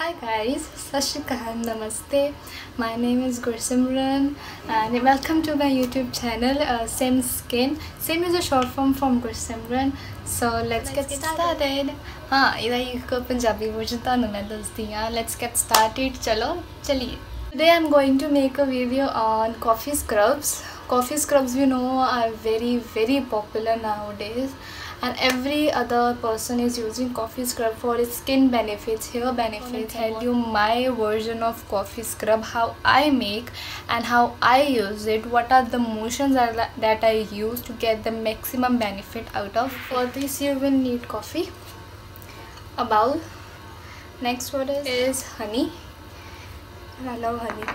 Hi guys, Sat Sri Akal Namaste. My name is Gursimran and welcome to my YouTube channel uh, Simm Skin. Simm is a short form from Gursimran. So let's, let's get, started. हाँ इधर को Punjabi version, तो मैं let's get started. Chalo, चलिए Today I'm going to make a video on coffee scrubs. Coffee scrubs you know are very very popular nowadays and every other person is using coffee scrub for its skin benefits, hair benefits. Tell you my version of coffee scrub, how I make and how I use it. What are the motions that I use to get the maximum benefit out of. For this you will need coffee, a bowl. Next what is, is honey. I love honey.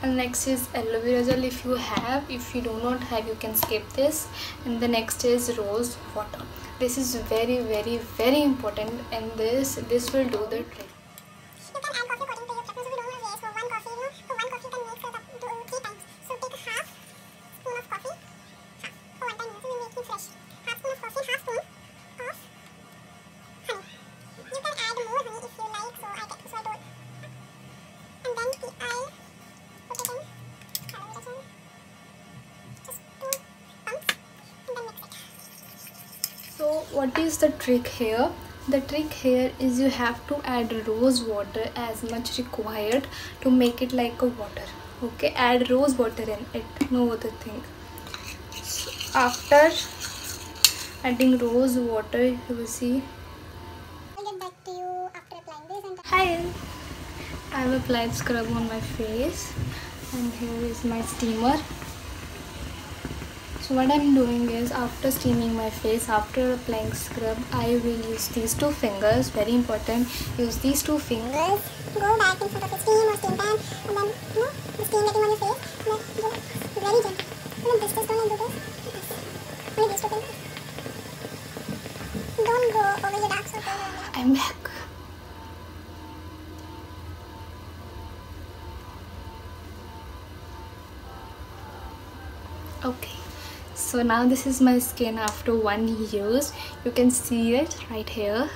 And next is aloe vera gel if you have. If you do not have, you can skip this. And the next is rose water. This is very, very, very important, and this this will do the trick. So what is the trick here? The trick here is you have to add rose water as much required to make it like a water. Okay, add rose water in it, no other thing. So after adding rose water, you will see I'll get back to you after applying this. Hi! I have applied scrub on my face and here is my steamer. So what I'm doing is after steaming my face, after applying scrub, I will use these two fingers, very important, use these two fingers go back in front of the steam or steam pan and then you know the steam getting on your face and then go very gentle. You know this just don't do this. This. Only these two fingers. Don't go over your dark circles. I'm back. Okay, so now this is my skin after one use. You can see it right here.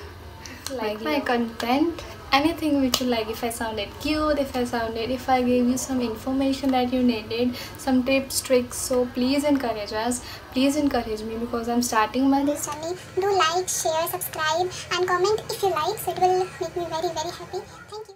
Like my content, anything which you like. If I sounded cute, if I sounded, if I gave you some information that you needed, some tips, tricks. So please encourage us. Please encourage me because I'm starting my this journey. Do like, share, subscribe and comment if you like so it will make me very very happy. Thank you.